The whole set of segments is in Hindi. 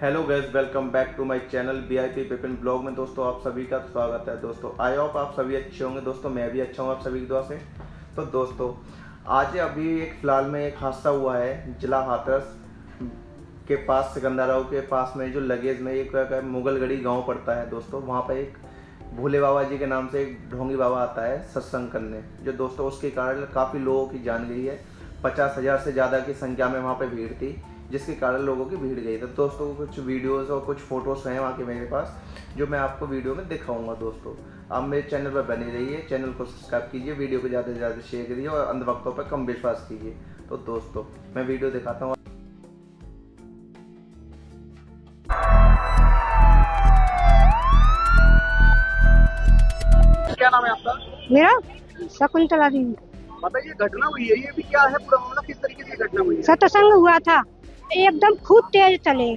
Hello guys welcome back to my channel B I P पिपिन blog में। दोस्तों, आप सभी का स्वागत है। दोस्तों आई होप आप सभी अच्छे होंगे। दोस्तों, मैं भी अच्छा हूँ, आप सभी की दुआ से। तो दोस्तों, आज अभी एक फ़िलहाल में एक हादसा हुआ है, जिला हाथरस के पास, सिकंदराव के पास में, जो लगेज में एक मुगलगढ़ी गाँव पड़ता है। दोस्तों, वहाँ पर एक भोले बाबा जी के नाम से एक ढोंगी बाबा आता है, सत्संग करने। जो दोस्तों, उसके कारण काफ़ी लोगों की जान गई है। पचास हज़ार से ज़्यादा की संख्या में वहाँ पे भीड़ थी। जिसके कारण लोगों की भीड़ गई। तो दोस्तों कुछ वीडियोस और कुछ फ़ोटोज़ हैं वहाँ के मेरे पास जो मैं आपको वीडियो में दिखाऊँगा दोस्तों। आप मेरे चैनल पर बने रहिए चैनल को सब्सक्राइब कीजिए वीडियो को ज़्यादा से ज़्यादा शेयर करिए और अंधभक्तों पर कम विश्वास कीजिए। तो दोस्तों मैं वीडियो दिखाता हूँ। क्या नाम है आपका? मेरा? शकुंतला देवी बताइए घटना हुई है ये भी क्या है? पूरा मामला किस तरीके से घटना हुई है? सत्संग हुआ था। एकदम खूब तेज चले।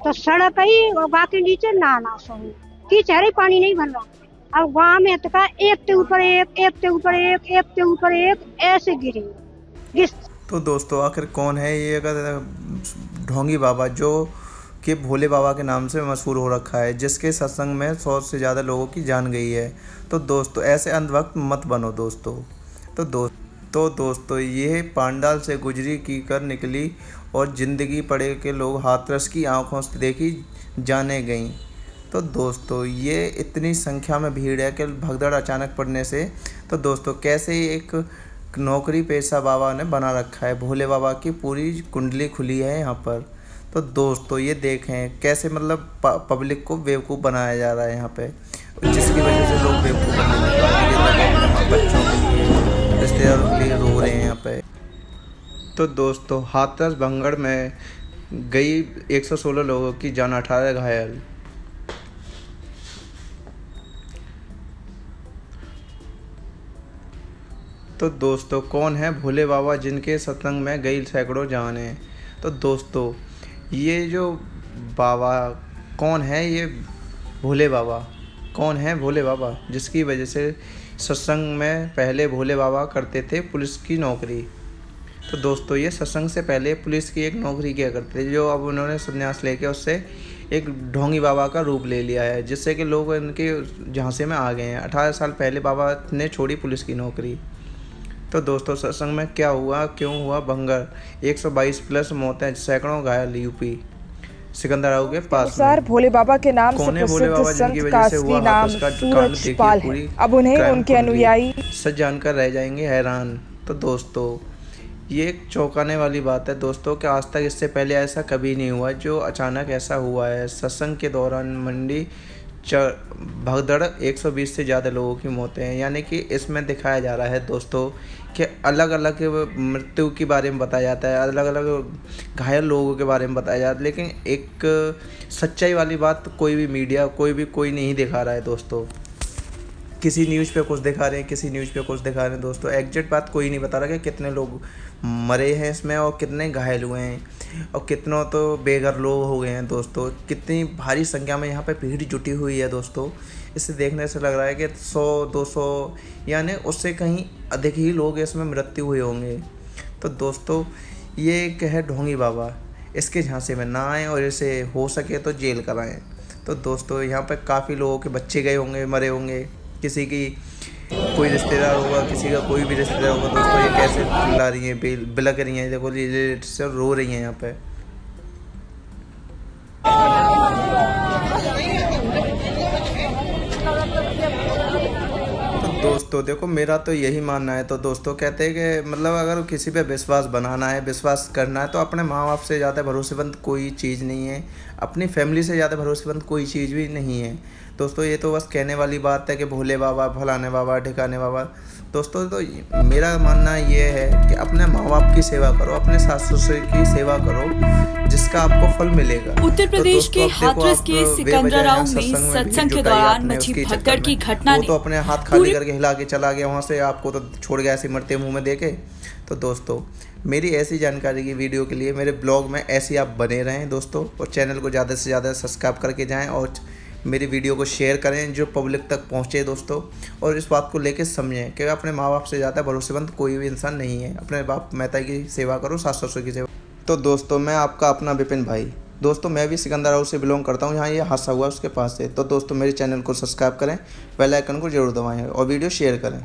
तो सड़क ही बाकी नीचे नाला सो की चेहरे पानी नहीं भर रहा। अब वहाँ में तो का एक के ऊपर एक एक के ऊपर एक एक के ऊपर एक, ऐसे गिरे। तो दोस्तों, आखिर कौन है ये अगर, ढोंगी बाबा, जो कि भोले बाबा के नाम से मशहूर हो रखा है, जिसके सत्संग में सौ से ज़्यादा लोगों की जान गई है। तो दोस्तों, ऐसे अंधभक्त मत बनो दोस्तों। तो दोस्त तो दोस्तों, ये पांडाल से गुजरी की कर निकली और ज़िंदगी पड़े के लोग हाथरस की आँखों से देखी जाने गई। तो दोस्तों, ये इतनी संख्या में भीड़ है कि भगदड़ अचानक पड़ने से तो दोस्तों, कैसे एक नौकरी पेशा बाबा ने बना रखा है। भोले बाबा की पूरी कुंडली खुली है यहाँ पर। तो दोस्तों, ये देखें, कैसे मतलब पब्लिक को बेवकूफ़ बनाया जा रहा है यहाँ पे। जिसकी वजह से लोग बेवकूफ़ बनने लगे बच्चों के लिए के लिए रो रहे हैं यहाँ पे। तो दोस्तों, हाथरस भंगड़ में गई 116 लोगों की जान, अठारह घायल। तो दोस्तों, कौन है भोले बाबा जिनके सत्संग में गई सैकड़ों जान है? तो दोस्तों, ये जो बाबा, कौन है ये भोले बाबा? कौन है भोले बाबा जिसकी वजह से सत्संग में पहले भोले बाबा करते थे पुलिस की नौकरी। तो दोस्तों, ये सत्संग से पहले पुलिस की एक नौकरी किया करते थे, जो अब उन्होंने संन्यास लेके उससे एक ढोंगी बाबा का रूप ले लिया है, जिससे कि लोग इनके झांसे में आ गए हैं। अठारह साल पहले बाबा ने छोड़ी पुलिस की नौकरी। तो दोस्तों, सत्संग में क्या हुआ, क्यों हुआ? भंगर 122 प्लस मौतें, सैकड़ों घायल, यूपी। सिकंदराव के पास सर भोले बाबा के नाम से प्रसिद्ध संत नाम सूरज पाल है। अब उन्हें उनके अनुयायी सच जानकर रह जाएँगे हैरान। तो दोस्तों ये एक चौंकाने वाली बात है दोस्तों कि आज तक इससे पहले ऐसा कभी नहीं हुआ। जो अचानक ऐसा हुआ है सत्संग के दौरान मंडी भगदड़ 120 से ज़्यादा लोगों की मौतें हैं। यानी कि इसमें दिखाया जा रहा है दोस्तों कि अलग अलग मृत्यु के बारे में बताया जाता है अलग अलग घायल लोगों के बारे में बताया जाता है। लेकिन एक सच्चाई वाली बात कोई भी मीडिया, कोई भी कोई नहीं दिखा रहा है दोस्तों। किसी न्यूज़ पे कुछ दिखा रहे हैं, किसी न्यूज़ पे कुछ दिखा रहे हैं। दोस्तों, एग्जैक्ट बात कोई नहीं बता रहा कि कितने लोग मरे हैं इसमें और कितने घायल हुए हैं और कितनों तो बेघर लोग हो गए हैं। दोस्तों, कितनी भारी संख्या में यहाँ पे भीड़ जुटी हुई है दोस्तों। इसे देखने से लग रहा है कि सौ, दो सौ, यानी उससे कहीं अधिक ही लोग इसमें मृत्यु हुए होंगे। तो दोस्तों, ये एक है ढोंगी बाबा, इसके झांसे में ना आएँ और इसे हो सके तो जेल कराएँ। तो दोस्तों, यहाँ पर काफ़ी लोगों के बच्चे गए होंगे, मरे होंगे। किसी की कोई रिश्तेदार होगा, किसी का कोई भी रिश्तेदार होगा, दोस्तों ये कैसे ला रही हैं बिलक रही हैं, देखो सर रो रही हैं यहाँ पे। दोस्तों, देखो मेरा तो यही मानना है। तो दोस्तों कहते हैं कि मतलब अगर किसी पे विश्वास बनाना है, विश्वास करना है तो अपने माँ बाप से ज़्यादा भरोसेमंद कोई चीज़ नहीं है। अपनी फैमिली से ज़्यादा भरोसेमंद कोई चीज़ भी नहीं है। दोस्तों, ये तो बस कहने वाली बात है कि भोले बाबा, फलाने बाबा ढिकाने बाबा। दोस्तों तो मेरा मानना ये है कि अपने माँ बाप की सेवा करो अपने सास ससुर की सेवा करो जिसका आपको फल मिलेगा। उत्तर तो प्रदेश तो के हाथरस के सिकंदराव में सत्संग के दौरान मची भगदड़ की घटना ने तो अपने हाथ खाली करके हिला के चला गया वहाँ से आपको तो छोड़ गया ऐसे मरते मुँह में देखे। तो दोस्तों मेरी ऐसी जानकारी की वीडियो के लिए मेरे ब्लॉग में ऐसे आप बने रहें दोस्तों और चैनल को ज़्यादा से ज़्यादा सब्सक्राइब करके जाएँ और मेरी वीडियो को शेयर करें जो पब्लिक तक पहुँचे दोस्तों, और इस बात को लेकर समझें कि अपने माँ बाप से ज़्यादा भरोसेमंद कोई भी इंसान नहीं है। अपने बाप मेहता की सेवा करो, सास ससुर की सेवा। तो दोस्तों, मैं आपका अपना विपिन भाई। दोस्तों, मैं भी सिकंदर हाउस से बिलोंग करता हूँ, यहाँ ये हादसा हुआ उसके पास से। तो दोस्तों, मेरे चैनल को सब्सक्राइब करें, बेल आइकन को ज़रूर दबाएँ और वीडियो शेयर करें।